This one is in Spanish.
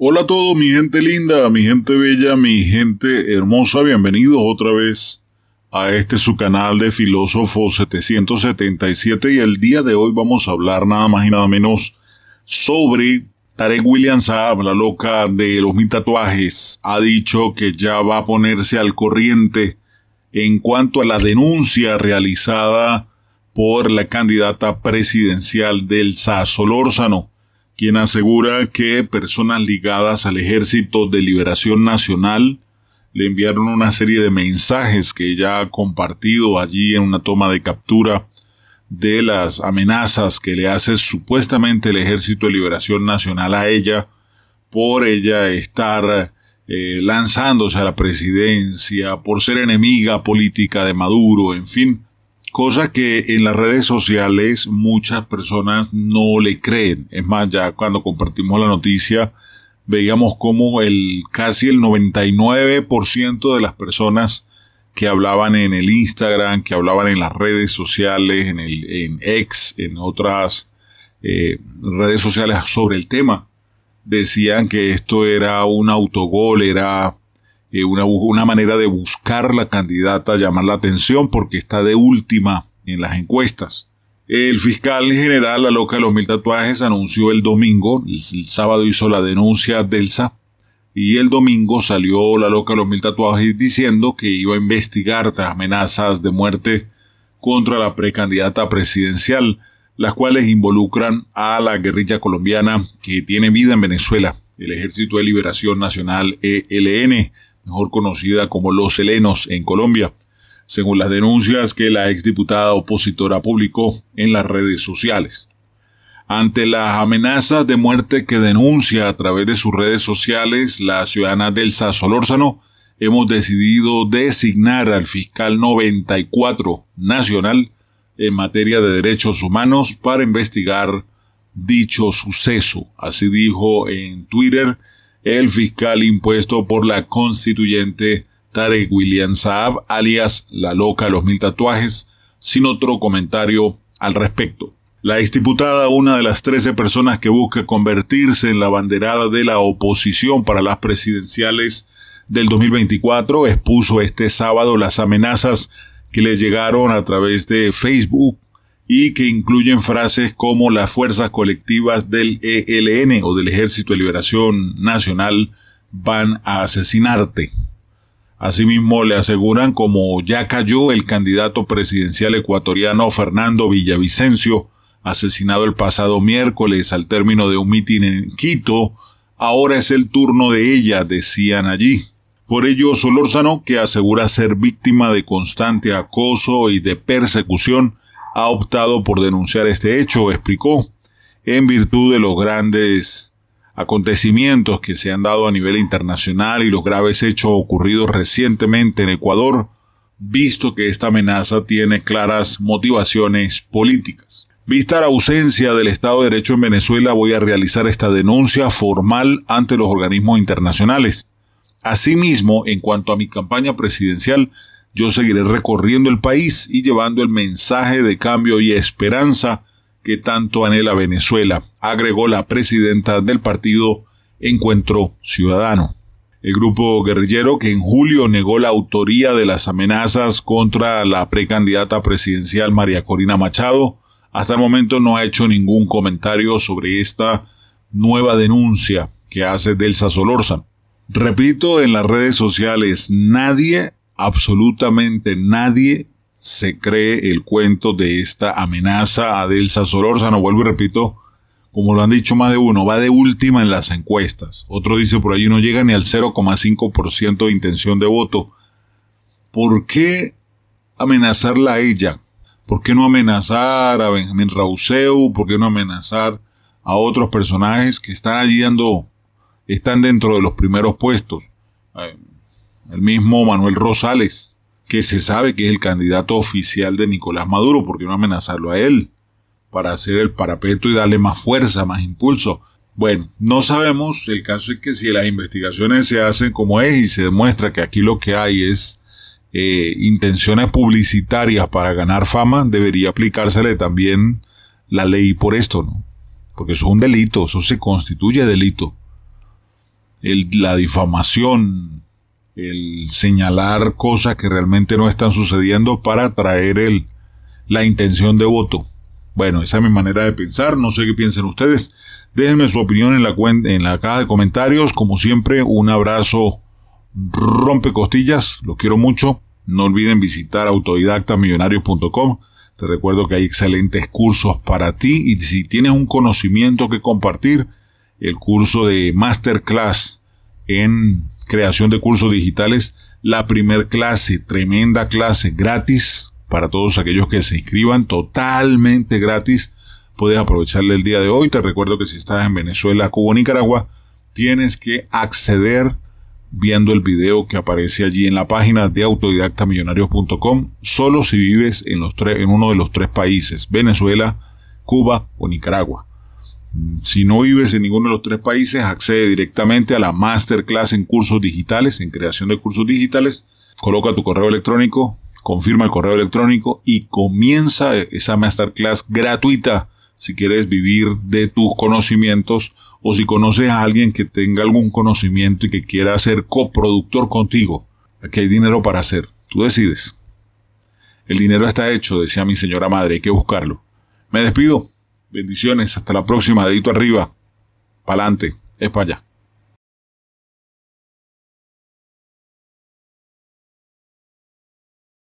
Hola a todos, mi gente linda, mi gente bella, mi gente hermosa, bienvenidos otra vez a este su canal de Filósofo 777 y el día de hoy vamos a hablar nada más y nada menos sobre Tarek William Saab, la loca de los mil tatuajes, ha dicho que ya va a ponerse al corriente en cuanto a la denuncia realizada por la candidata presidencial del Solórzano quien asegura que personas ligadas al Ejército de Liberación Nacional le enviaron una serie de mensajes que ella ha compartido allí en una toma de captura de las amenazas que le hace supuestamente el Ejército de Liberación Nacional a ella por ella estar eh, lanzándose a la presidencia, por ser enemiga política de Maduro, en fin, cosa que en las redes sociales muchas personas no le creen. Es más, ya cuando compartimos la noticia, veíamos como el casi el 99% de las personas que hablaban en el Instagram, que hablaban en las redes sociales, en el en X, en otras eh, redes sociales sobre el tema, decían que esto era un autogol, era eh, una, una manera de buscar la candidata, llamar la atención porque está de última en las encuestas. El fiscal general, la loca de los mil tatuajes, anunció el domingo, el, sábado hizo la denuncia Delsa, y el domingo salió la loca de los mil tatuajes diciendo que iba a investigar las amenazas de muerte contra la precandidata presidencial, las cuales involucran a la guerrilla colombiana que tiene vida en Venezuela, el Ejército de Liberación Nacional ELN, mejor conocida como los helenos en Colombia, según las denuncias que la exdiputada opositora publicó en las redes sociales. Ante las amenazas de muerte que denuncia a través de sus redes sociales la ciudadana Delsa Solórzano, hemos decidido designar al fiscal 94 nacional en materia de derechos humanos para investigar dicho suceso. Así dijo en Twitter el fiscal impuesto por la constituyente Tarek William Saab, alias La Loca de los Mil Tatuajes, sin otro comentario al respecto. La exdiputada, una de las trece personas que busca convertirse en la banderada de la oposición para las presidenciales del 2024, expuso este sábado las amenazas que le llegaron a través de Facebook y que incluyen frases como las fuerzas colectivas del ELN o del Ejército de Liberación Nacional van a asesinarte. Asimismo, le aseguran como ya cayó el candidato presidencial ecuatoriano Fernando Villavicencio, asesinado el pasado miércoles al término de un mitin en Quito, ahora es el turno de ella, decían allí. Por ello, Solórzano, que asegura ser víctima de constante acoso y de persecución, ha optado por denunciar este hecho, explicó, en virtud de los grandes acontecimientos que se han dado a nivel internacional y los graves hechos ocurridos recientemente en Ecuador, visto que esta amenaza tiene claras motivaciones políticas. Vista la ausencia del Estado de Derecho en Venezuela, voy a realizar esta denuncia formal ante los organismos internacionales. Asimismo, en cuanto a mi campaña presidencial, yo seguiré recorriendo el país y llevando el mensaje de cambio y esperanza que tanto anhela Venezuela, agregó la presidenta del partido Encuentro Ciudadano. El grupo guerrillero que en julio negó la autoría de las amenazas contra la precandidata presidencial María Corina Machado, hasta el momento no ha hecho ningún comentario sobre esta nueva denuncia que hace Delsa Solórzano. Repito, en las redes sociales nadie absolutamente nadie se cree el cuento de esta amenaza a Delsa Solórzano. Vuelvo y repito, como lo han dicho más de uno, va de última en las encuestas. Otro dice por allí no llega ni al 0,5% de intención de voto. ¿Por qué amenazarla a ella? ¿Por qué no amenazar a Benjamín Rauseu? ¿Por qué no amenazar a otros personajes que están allí dando, están dentro de los primeros puestos? El mismo Manuel Rosales, que se sabe que es el candidato oficial de Nicolás Maduro, ¿por qué no amenazarlo a él? Para hacer el parapeto y darle más fuerza, más impulso. Bueno, no sabemos, el caso es que si las investigaciones se hacen como es y se demuestra que aquí lo que hay es eh, intenciones publicitarias para ganar fama, debería aplicársele también la ley por esto, ¿no? Porque eso es un delito, eso se constituye delito. la difamación, el señalar cosas que realmente no están sucediendo para atraer el, la intención de voto. Bueno, esa es mi manera de pensar, no sé qué piensen ustedes. Déjenme su opinión en la, en la caja de comentarios. Como siempre, un abrazo rompe costillas, lo quiero mucho. No olviden visitar autodidactamillonarios.com. Te recuerdo que hay excelentes cursos para ti y si tienes un conocimiento que compartir, el curso de Masterclass en creación de cursos digitales, la primer clase, tremenda clase gratis para todos aquellos que se inscriban, totalmente gratis. Puedes aprovecharle el día de hoy. Te recuerdo que si estás en Venezuela, Cuba o Nicaragua, tienes que acceder viendo el video que aparece allí en la página de autodidactamillonarios.com, solo si vives en, los en uno de los tres países, Venezuela, Cuba o Nicaragua. Si no vives en ninguno de los tres países, accede directamente a la masterclass en cursos digitales, en creación de cursos digitales, coloca tu correo electrónico, confirma el correo electrónico y comienza esa masterclass gratuita si quieres vivir de tus conocimientos o si conoces a alguien que tenga algún conocimiento y que quiera ser coproductor contigo. Aquí hay dinero para hacer. Tú decides. El dinero está hecho, decía mi señora madre, hay que buscarlo. Me despido. Bendiciones. Hasta la próxima. Dedito arriba. Pa'lante. Es para allá.